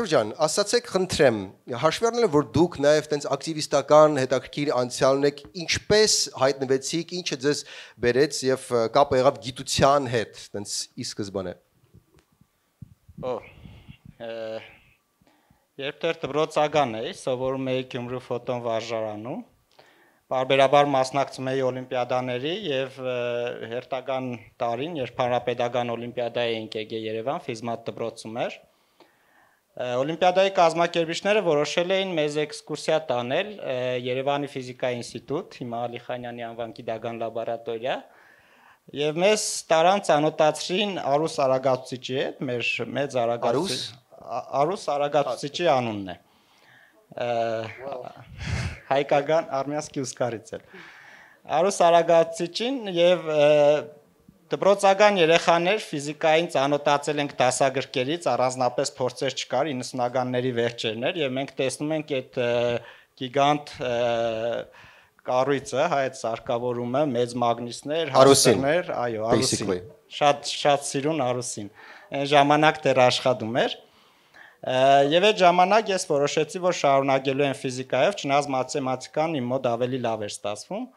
Արթուր ջան, ասացեք, խնդրեմ, հաշվի առնելով որ դուք նաև տենց ակտիվիստական հետաքրքիր անցյալ ունեք, ինչպես հայտնվեցիք, ինչը ձեզ բերեց եւ կապը եղավ գիտության հետ, տենց ի սկզբանե։ Օ։ Երբ դեռ դպրոցական էի, սովորում էի Գյումրու ֆոտոն վարժարանում, բարբերաբար մասնակցում էի օլիմպիադաների եւ հերթական տարին, երբ հանրապետական օլիմպիադա էինք եկել Երևան, ֆիզմատ դպրոցում էր, Օլիմպիադայի կազմակերպիչները որոշել էին մեզ էքսկուրսիա տանել Երևանի ֆիզիկայի ինստիտուտ, հիմա Ալիխանյանի անվան գիտական լաբորատորիա, եւ մեզ տարան ցանոթացրին Արուս Արագացուցիչի հետ, մեր մեծ Արագացուցիչ Արուս? Արագացուցիչի անունն է։ Հայկական Արմյանսկի ուսկարից էլ։ Արուս Արագացուցիչին եւ Դպրոցական երեխաներ ֆիզիկային ծանոթացել ենք դասագրքերից, առանձնապես փորձեր չկար 90-ականների վերջերն էր եւ մենք տեսնում ենք այդ գիգանտ կառույցը, հայ այդ սարկավորումը, մեծ մագնիսներ, հարուսներ, այո, արուսին։ Շատ շատ սիրուն արուսին։ Այն ժամանակ դեռ աշխատում էր։ Եվ այդ ժամանակ ես որոշեցի, որ շարունակելու եմ ֆիզիկայով, չնայած մաթեմատիկան իմ մոտ ավելի լավ էր ստացվում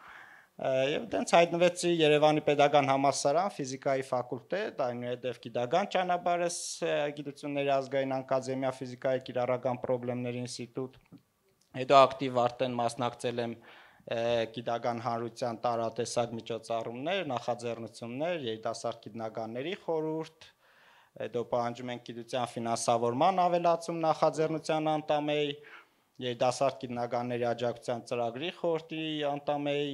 Եվ դենց հայտնվեցի Երևանի Պետական համալսարան, ֆիզիկայի ֆակուլտետ, այնուհետև գիտական ճանապարհս գիտությունների ազգային ակադեմիա ֆիզիկայի կիրառական խնդիրների ինստիտուտ։ Հետո ակտիվ արդեն մասնակցել եմ գիտական հանրության տարատեսակ միջոցառումներ, նախաձեռնություններ, երիտասարդ գիտնականների խորհուրդ, հետո պահանջում ենք գիտության ֆինանսավորման ավելացում նախաձեռնության անդամ էի, երիտասարդ գիտնականների աջակցության ծրագրի խորհրդի անդամ էի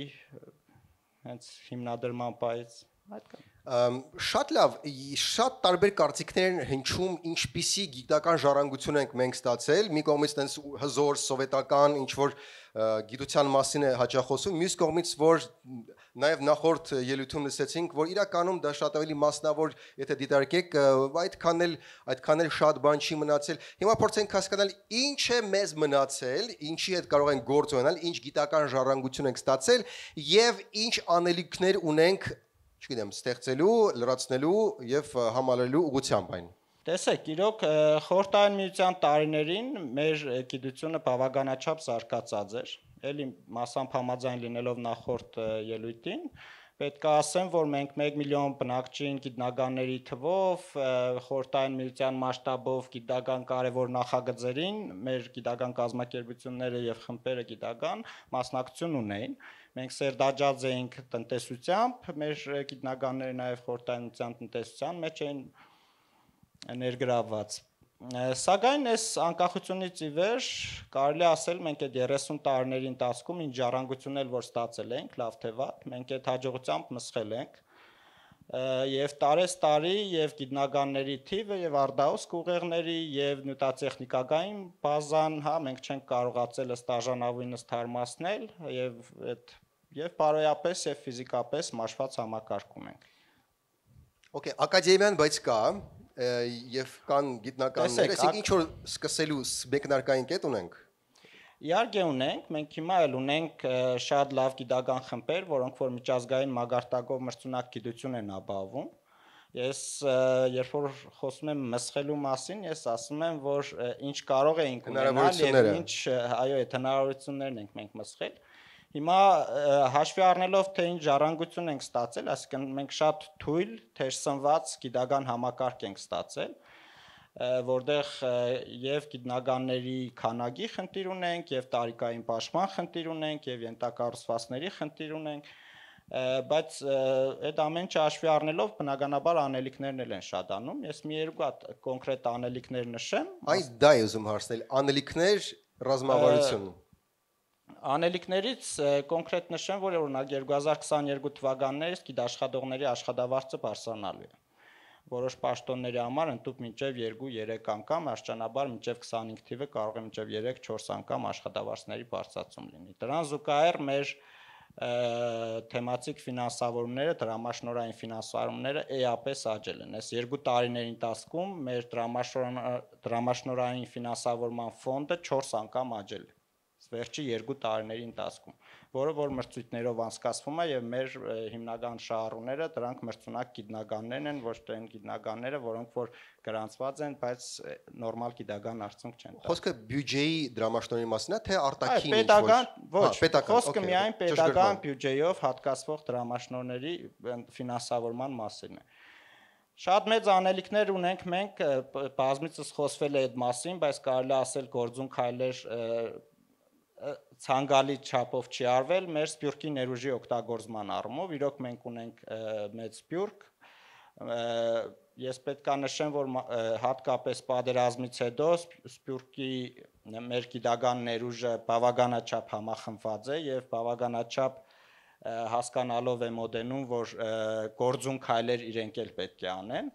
հենց հիմնադրման պայից այդքան շատ լավ, շատ տարբեր կարծիքներ են հնչում, ինչպիսի գիտական ժառանգություն ենք մենք ստացել։ Մի կողմից տենց հզոր սովետական ինչ որ գիտության մասին է հաճախոսում, մյուս կողմից որ նաև նախորդ ելույթում լսեցինք, որ իրականում դա շատ ավելի մասնավոր, եթե դիտարկեք, այդքան էլ այդքան էլ շատ բան չի մնացել։ Հիմա փորձենք հասկանալ ինչ է մեզ մնացել, ինչի հետ կարող ենք գործ ունենալ, ինչ գիտական ժառանգություն ենք ստացել եւ ինչ անելիքներ ունենք չգիտեմ, ստեղծելու, լրացնելու եւ համալելու ուղղությամբ այն։ Տեսեք, իրոք խորտային միության տարիներին մեր գիտությունը բավականաչափ զարգացած էր։ Էլի մասամբ համաձայն լինելով նախորդ ելույթին, պետք է ասեմ, որ մենք 1 միլիոն բնակչին գիտնականների թվով, խորտային միության մասշտաբով գիտական կարևոր նախագծերին մեր գիտական կազմակերպությունները եւ խմբերը գիտական մասնակցություն ունեին։ Մենք սերդաջած էինք տնտեսությամբ, մեր գիտնականները նաև խորտայնության տնտեսության մեջ էին ներգրավված։ Սակայն այս անկախությունից ի վեր կարելի ասել մենք այդ 30 տարիների ընթացքում ինչ ժառանգություններ որ ստացել ենք, լավ թե վատ, մենք այդ հաջողությամբ մսխել ենք եւ տարես տարի եւ գիտնականների թիվը եւ արդաուսք ուղեղների եւ նյութատեխնիկական բազան, հա, մենք չենք կարողացել ստաժանավույնս թարմացնել եւ այդ եւ բարոյապես եւ ֆիզիկապես մաշված համակարգում ենք։ Okay, ակադեմիան բայց կա եւ կան գիտնականներ, այսինքն ինչ որ սկսելու մեկնարկային կետ ունենք։ Իհարկե ունենք, մենք հիմա էլ ունենք շատ լավ գիտական խմբեր, որոնք որ միջազգային մագարտակով մրցունակ գիտություն են ապահովում։ Ես երբ որ խոսում եմ մսխելու մասին, ես ասում եմ, որ ինչ կարող էինք ունենալ եւ ինչ, այո, այդ հնարավորություններն ենք մենք մսխել։ Հիմա հաշվի առնելով թե ինչ ժառանգություն ենք ստացել, այսինքն մենք շատ թույլ, թերսնված գիտական համակարգ ենք ստացել, որտեղ եւ գիտնականների քանակի խնդիր ունենք, եւ տարիքային պաշտպան խնդիր ունենք, եւ ենթակառուցվածքների խնդիր ունենք, բայց այդ ամեն ինչը հաշվի առնելով բնականաբար անելիքներն էլ են շատանում։ Ես մի երկու հատ կոնկրետ անելիքներ նշեմ։ Այս դա է ուզում հարցնել, անելիքներ ռազմավարություն։ Անելիքներից կոնկրետ նշեմ, որ օրինակ 2022 թվականներից գիտաշխատողների աշխատավարձը բարձրանալու է որոշ պաշտոնների համար ընդཐུպ մինչև 2-3 անգամ, աշճանաբար մինչև 25 թիվը կարող է մինչև 3-4 անգամ աշխատավարձների բարձրացում լինի։ Դրան զուգահեռ մեր թեմատիկ ֆինանսավորումները, դրամաշնորային ֆինանսավորումները էապես աճել են։ Այս երկու տարիների ընթացքում մեր դրամաշնորային ֆինանսավորման ֆոնդը 4 անգամ աճել է վերջի 2 տարիների ընթացքում, որը որ մրցույթներով անցկացվում է եւ մեր հիմնական շահառուները դրանք մրցունակ գիտնականներն են, ոչ թե այն գիտնականները, որոնք որ գրանցված են, բայց նորմալ գիտական արդյունք չեն տա։ Խոսքը բյուջեի դրամաշնորհի մասին է, թե արտաքին ինչ-որ։ Պետական, ոչ, պետական, խոսքը միայն պետական բյուջեով հատկացվող դրամաշնորհների ֆինանսավորման մասին է։ Շատ մեծ անելիքներ ունենք մենք, բազմիցս խոսվել է այդ մասին, բայց կարելի ասել գործուն քայլեր ցանկալի չափով չի արվել մեր սպյուրքի ներուժի օգտագործման առումով։ Իրոք մենք ունենք մեծ սպյուրք, ես պետք է նշեմ, որ հատկապես պատերազմից հետո սպյուրքի մեր գիտական ներուժը բավականաչափ համախմբված է եւ բավականաչափ հասկանալով է մոդենում, որ գործուն քայլեր իրենք էլ պետք է անեն,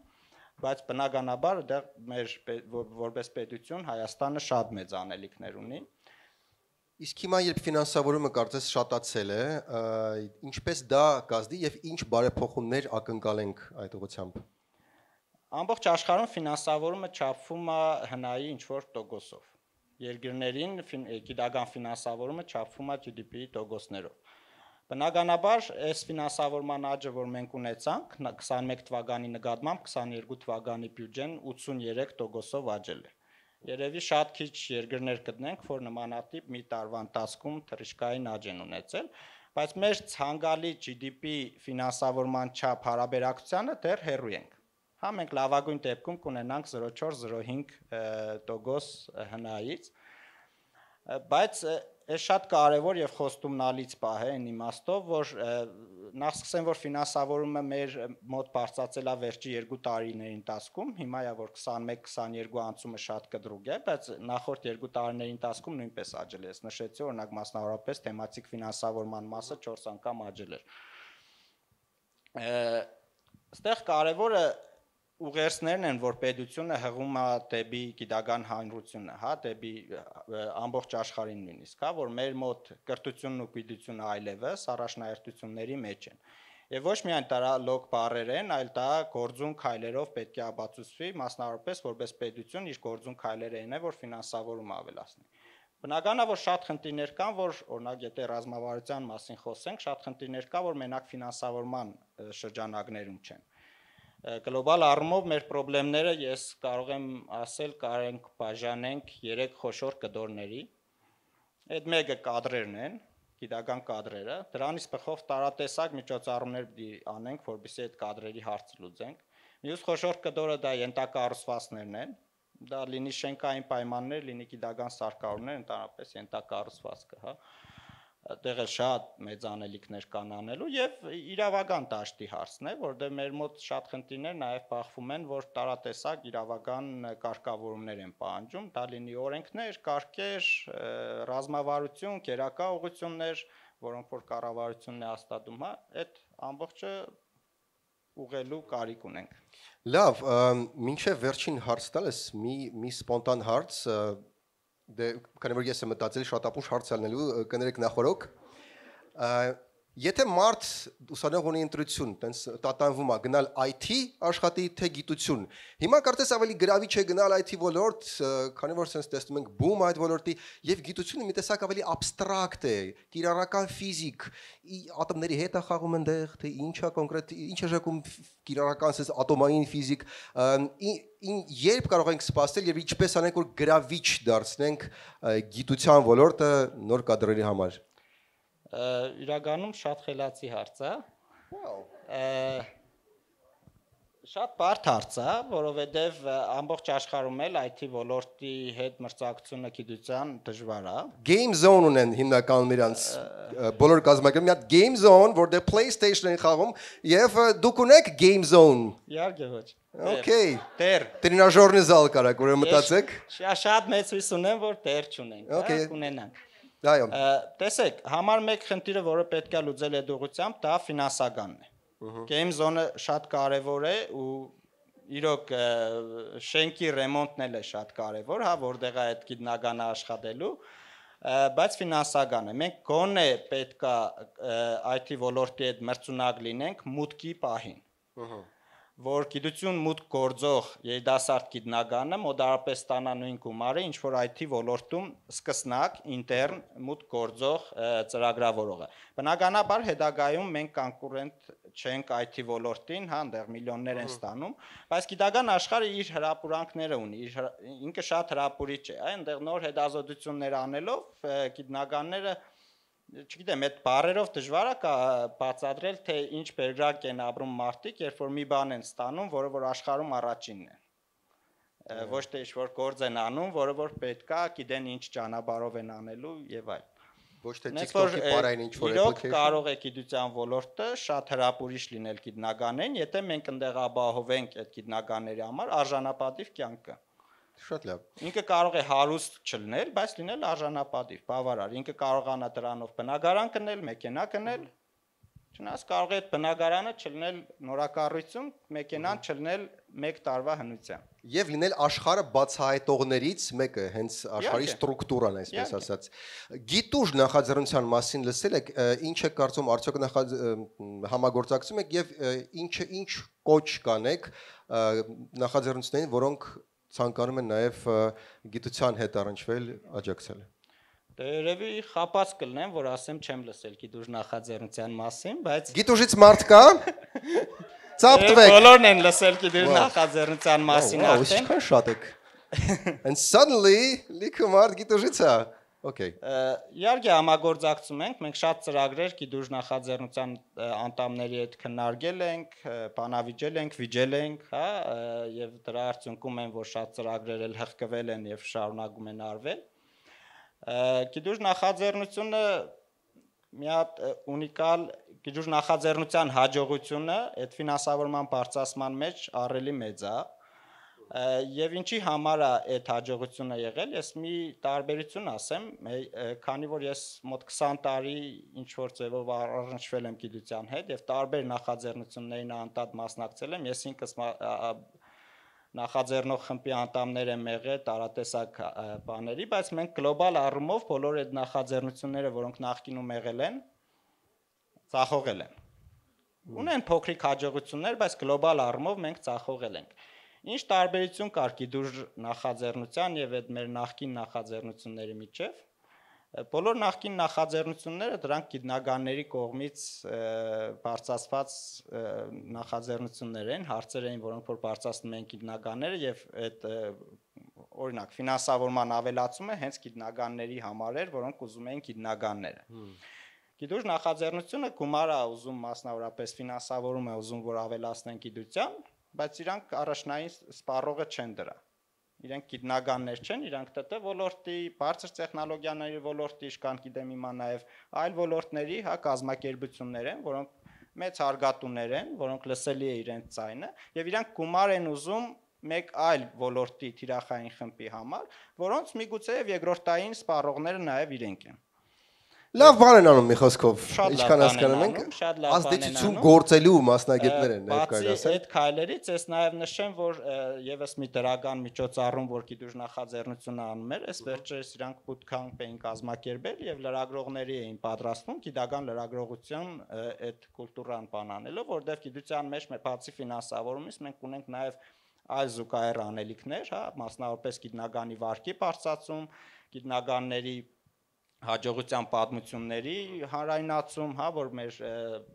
բայց բնականաբար դեռ մեր որպես պետություն Հայաստանը շատ մեծ անելիքներ ունի։ Իսկ հիմա երբ ֆինանսավորումը կարծես շատացել է, ինչպես դա կազդի եւ ինչ բարեփոխումներ ակնկալենք այդ ուղությամբ։ Ամբողջ աշխարհում ֆինանսավորումը չափվում է հնայի ինչ որ տոկոսով։ Երկրներին գիտական ֆինանսավորումը չափվում է GDP-ի տոկոսներով։ Բնականաբար, այս ֆինանսավորման աճը, որ մենք ունեցանք 21 թվականի նկատմամբ 22 թվականի բյուջեն 83%-ով աճել է։ Երևի շատ քիչ երկրներ կտնենք, որ նմանատիպ մի տարվա ընթացքում թռիչքային աճ են ունեցել, բայց մեր ցանկալի GDP ֆինանսավորման չափ հարաբերակցությանը դեռ հեռու ենք։ Հա մենք լավագույն դեպքում կունենանք 0.4-0.5% հնայից, բայց է շատ կարևոր եւ խոստումնալից պահ է այն իմաստով, որ նախ սկսեմ, որ ֆինանսավորումը մեր մոտ բարձրացել է վերջի 2 տարիների ընթացքում, հիմա է որ 21-22 անցումը շատ կտրուկ է, բայց նախորդ 2 տարիների ընթացքում նույնպես աճել է։ Ես նշեցի, օրինակ մասնավորապես թեմատիկ ֆինանսավորման մասը 4 անգամ աճել էր։ Այստեղ կարևորը ուղերձներն են, որ պետությունը հղում է դեպի գիտական հանրությունը, հա, դեպի ամբողջ աշխարհին նույնիսկ, հա, որ մեր մոտ կրթությունն ու գիտությունը այլևս առաջնահերթությունների մեջ են։ Եվ ոչ միայն դա լոկ բարեր են, այլ դա գործուն քայլերով պետք է ապացուցվի, մասնավորապես որպես պետություն իր գործուն քայլերը են, որ ֆինանսավորումը ավելացնի։ Բնական է, որ շատ խնդիրներ կան, որ օրինակ եթե ռազմավարության մասին խոսենք, շատ խնդիրներ կա, որ մենակ ֆինանսավորման շրջանակներում չեն գլոբալ առումով մեր խնդիրները ես կարող եմ ասել կարենք բաժանենք 3 խոշոր կդորների։ Այդ մեկը կադրերն են, գիտական կադրերը, դրանից բխով տարատեսակ միջոցառումներ պիտի անենք, որովհետեւ այդ կադրերի հարցը լուծենք։ Մյուս խոշոր կդորը դա ենթակառուցվածքներն են, դա լինի շենքային պայմաններ, լինի գիտական սարքավորումներ, ընդհանրապես ենթակառուցվածքը, հա այդտեղ է շատ մեծ անելիքներ կան անելու եւ իրավական դաշտի հարցն է, որտեղ մեր մոտ շատ խնդիրներ նաեւ բախվում են, որ տարատեսակ իրավական կարգավորումներ են պահանջում, դա լինի օրենքներ, կարգեր, ռազմավարություն, կերակա ուղություններ, որոնք որ կառավարությունն է հաստատում, հա, այդ ամբողջը ուղղելու կարիք ունենք։ Լավ, մինչև վերջին հարց տալես, մի մի սպոնտան հարց, Դե քանի որ ես եմ մտածել շատ ապուշ հարց ալնելու կներեք նախորոք Եթե մարդ ուսանող ունի ընտրություն, տենց տատանվում է գնալ IT աշխատի թե գիտություն։ Հիմա կարծես ավելի գրավիչ է գնալ IT ոլորտ, քանի որ sense տեսնում ենք բում այդ ոլորտի եւ գիտությունը մի տեսակ ավելի абստրակտ է, կիրառական ֆիզիկ, ատոմների հետ է խաղում այնտեղ, թե ինչա կոնկրետ, ինչ է ժակում կիրառական sense ատոմային ֆիզիկ, երբ կարող ենք սպասել եւ ինչպես անենք որ գրավիչ դարձնենք գիտության ոլորտը նոր կադրերի համար իրականում շատ խելացի հարց է։ Շատ բարդ հարց է, որովհետև ամբողջ աշխարհում էլ IT ոլորտի հետ մրցակցությունը գիտության դժվար է։ Game Zone ունեն հիմնականում իրանց բոլոր կազմակերպ մի հատ Game Zone, որտեղ PlayStation-ին խաղում եւ դուք ունեք Game Zone։ Իհարկե ոչ։ Okay։ Տեր։ Տրինաժորնի զալ կարակ, որ մտածեք։ Շատ մեծ հույս ունեմ, որ տեր չունենք, կունենանք։ Այո։ Տեսեք, համար 1 խնդիրը, որը պետք է լուծել այդ ուղղությամբ, դա ֆինանսականն է։ Game zone-ը շատ կարևոր է ու իրոք շենքի ռեմոնտն էլ է շատ կարևոր, հա, որտեղ է այդ գիտնականը աշխատելու, բայց ֆինանսական է։ Մենք գոնե պետքա IT ոլորտի հետ մրցունակ լինենք մուտքի պահին։ Ահա որ գիտություն մուտք գործող երիտասարդ գիտնականը մոտարապես ստանա նույն գումարը, ինչ որ IT ոլորտում սկսնակ ինտերն մուտք գործող ծրագրավորողը։ Բնականաբար հետագայում մենք կոնկուրենտ չենք IT ոլորտին, հա, այնտեղ միլիոններ են ստանում, բայց գիտական աշխարհը իր հրապուրանքները ունի, իր ինքը շատ հրապուրիչ է, այ այնտեղ նոր հետազոտություններ անելով գիտնականները չգիտեմ, այդ բարերով դժվար է բացատրել, թե ինչ բերգրակ են ապրում մարդիկ, երբ որ մի բան են ստանում, որը որ աշխարհում առաջինն է։ Ոչ թե ինչ-որ գործ են անում, որը որ պետքա գիտեն ինչ ճանապարհով են անելու եւ այլ։ Ոչ թե TikTok-ի բարային ինչ որ application։ Կարող է գիտության ոլորտը շատ հրապուրիչ լինել գիտնականեն, եթե մենք ընդեղ ապահովենք այդ գիտնականների համար արժանապատիվ կյանքը։ Շատ լավ։ Ինքը կարող է հարուստ չլինել, բայց լինել արժանապատիվ, բավարար։ Ինքը կարողանա դրանով բնակարան կնել, մեքենա կնել։ Չնայած կարող է այդ բնակարանը չլինել նորակառույցում, մեքենան չլինել 1 տարվա հնության։ Եվ լինել աշխարհը բացահայտողներից մեկը, հենց աշխարհի ստրուկտուրան, այսպես ասած։ Գիտուժ նախաձեռնության մասին լսել եք, ինչ է կարծում, արդյոք նախաձ համագործակցում եք եւ ինչը ինչ կոչ կանեք նախաձեռնություններին, որոնք ցանկանում են նաև գիտության հետ առնչվել աջակցել։ Դե երևի խապած կլնեմ, որ ասեմ չեմ լսել գիտուժ նախաձեռնության մասին, բայց Գիտուժից մարդ կա։ Ծափտվեք։ Բոլորն են լսել գիտուժ նախաձեռնության մասին արդեն։ Ինչքան շատ եք։ And suddenly լիքը մարդ գիտուժից է։ Okay։ Իհարկե համագործակցում ենք, մենք շատ ծրագրեր գիդուժ նախաձեռնության անդամների հետ քննարկել ենք, բանավիճել ենք, վիճել ենք, հա, եւ դրա արդյունքում են որ շատ ծրագրեր էլ հղկվել են եւ շարունակում են արվել։ Գիդուժ նախաձեռնությունը մի հատ ունիկալ գիդուժ նախաձեռնության հաջողությունը այդ ֆինանսավորման բարձրացման մեջ առելի մեծ է, Եվ ինչի համար է այդ հաջողությունը եղել, ես մի տարբերություն ասեմ, քանի որ ես մոտ 20 տարի ինչ որ ձևով առնչվել եմ գիտության հետ եւ տարբեր նախաձեռնություններին անդադ մասնակցել եմ, ես ինքս նախաձեռնող խմբի անդամներ եմ եղել տարատեսակ բաների, բայց մենք գլոբալ առումով բոլոր այդ նախաձեռնությունները, որոնք նախկինում եղել են, ծախողել են։ Ունեն փոքրիկ հաջողություններ, բայց գլոբալ առումով մենք ծախողել ենք։ Ինչ տարբերություն կար գիդուր նախաձեռնության եւ այդ մեր նախկին նախաձեռնությունների միջև։ Բոլոր նախկին նախաձեռնությունները դրանք գիտնականների կողմից բարձրացված նախաձեռնություններ են, հարցեր էին, որոնք որ բարձրացնում են գիտնականները եւ այդ օրինակ ֆինանսավորման ավելացումը հենց գիտնականների համար էր, որոնք ուզում էին գիտնականները։ Գիտուժ նախաձեռնությունը գումար է ուզում մասնավորապես ֆինանսավորում է ուզում որ ավելացնեն գիտության, բայց իրանք առաջնային սպառողը չեն դրա։ Իրանք գիտնականներ չեն, իրանք ՏՏ ոլորտի, բարձր տեխնոլոգիաների ոլորտի, իշքան գիտեմ հիմա նաև այլ ոլորտների, հա, կազմակերպություններ են, որոնք մեծ հարգատուներ են, որոնք լսելի է իրենց ցայնը, եւ իրանք գումար են ուզում մեկ այլ ոլորտի թիրախային խմբի համար, որոնց միգուցե եւ երկրորդային սպառողները նաև իրենք են։ Լավ բան են անում մի խոսքով, ինչքան հասկանում ենք, ազդեցություն գործելու մասնագետներ են ներկայացել։ Այդ քայլերից ես նաև նշեմ, որ եւս մի դրական միջոցառում, որ գիտուժ նախաձեռնությունը անում էր, այս վերջերս իրանք bootcamp էին կազմակերպել եւ լրագրողների էին պատրաստվում գիտական լրագրողություն այդ կուլտուրան բանանելով, որտեղ գիտության մեջ մեր բացի ֆինանսավորումից մենք ունենք նաև այլ զուգահեռ անելիքներ, հա, մասնավորապես գիտնականի վարկի բարձրացում, գիտնականների հաջողության պատմությունների հանրայնացում, հա, որ մեր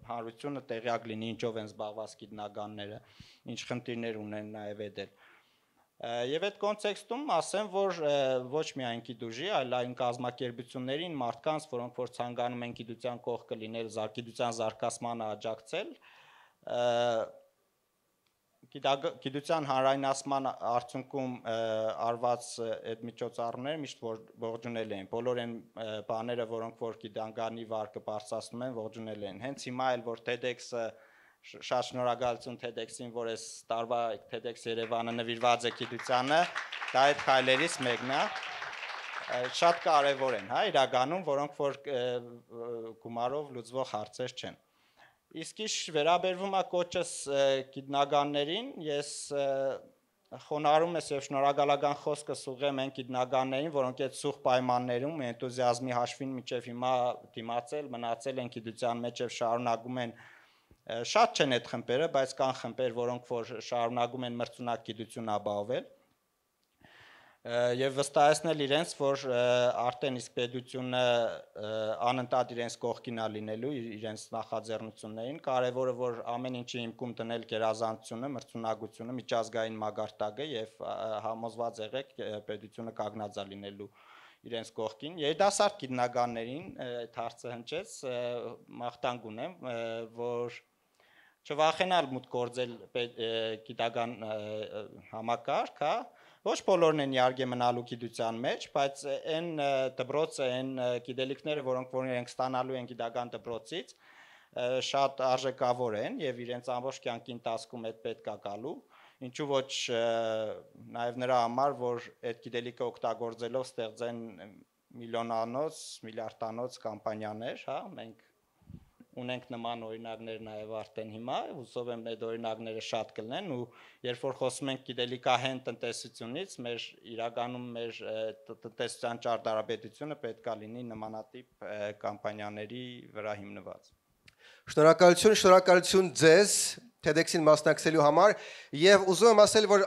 հանրությունը տեղյակ լինի ինչով են զբաղված գիտնականները, ինչ խնդիրներ ունեն նաև այդել։ Եվ այդ կոնտեքստում ասեմ, որ ոչ միայն գիտուժի, այլ այն կազմակերպություններին, մարդկանց, որոնք որ ցանկանում են գիտության կողքը լինել, զարգիդության զարգացմանը աջակցել, գիտության հանրայնացման արդյունքում արված այդ միջոցառումները միշտ ողջունել են։ Բոլոր այն բաները, որոնք որ գիտանկանի վարկը բարձրացնում են, ողջունել են։ Հենց հիմա էլ որ TEDx-ը շատ շնորհակալություն TEDx-ին, որ այս տարվա TEDx Երևանը նվիրված է գիտությանը, դա այդ քայլերից մեկն է շատ կարևոր են, հա, իրականում, որոնք որ գումարով լուծվող հարցեր չեն։ Իսկ իշ վերաբերվում է կոչս գիտնականներին, ես խոնարհում ես եւ շնորհակալական խոսքս ուղեմ այն գիտնականներին, որոնք այդ սուղ պայմաններում էնտուզիազմի հաշվին միջև հիմա դիմացել, մնացել են գիտության մեջ եւ շարունակում են Շատ չեն այդ խմբերը, բայց կան խմբեր, որոնք որ շարունակում են մրցունակ գիտություն ապահովել եւ վստահեցնել իրենց, որ արդեն իսկ պետությունը անընդհատ իրենց կողքին է լինելու իրենց նախաձեռնություններին, կարևորը որ ամեն ինչի հիմքում դնել գերազանցությունը, մրցունակությունը, միջազգային մագարտակը եւ համոզված եղեք պետությունը կագնաձա լինելու իրենց կողքին։ Երիտասարդ գիտնականներին այդ հարցը հնչեց, մաղթանք ունեմ, որ չվախենալ մուտք գործել գիտական համակարգ, հա, ոչ բոլորն են իարգե մնալու գիտության մեջ, բայց այն դպրոցը, այն գիտելիքները, որոնք որ իրենք ստանալու են գիտական դպրոցից, շատ արժեքավոր են եւ իրենց ամբողջ կյանքի ընթացքում այդ պետք է գալու ինչու ոչ նաև նրա համար որ այդ գիտելիքը օգտագործելով ստեղծեն միլիոնանոց, միլիարդանոց կամպանիաներ, հա, մենք ունենք նման օրինակներ նաև արդեն հիմա, հուսով եմ այդ օրինակները շատ կլինեն ու երբ որ խոսում ենք գիտելիքահեն տնտեսությունից, մեր իրականում մեր տնտեսության ճարտարապետությունը պետքա լինի նմանատիպ կամպանիաների վրա հիմնված։ Շնորհակալություն, շնորհակալություն ձեզ TEDx-ին մասնակցելու համար եւ ուզում եմ ասել որ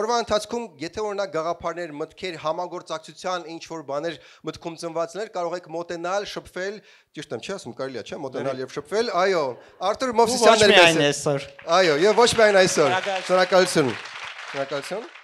օրվա ընթացքում եթե օրինակ գաղափարներ, մտքեր, համագործակցության ինչ որ բաներ մտքում ծնվածներ կարող եք մոտենալ, շփվել, ճիշտ եմ, չէ՞ ասում, կարելի է, չէ՞, մոտենալ եւ շփվել։ Այո, Արտուր Մովսիսյանն էր այսօր։ Այո, եւ ոչ միայն այսօր։ Շնորհակալություն։ Շնորհակալություն։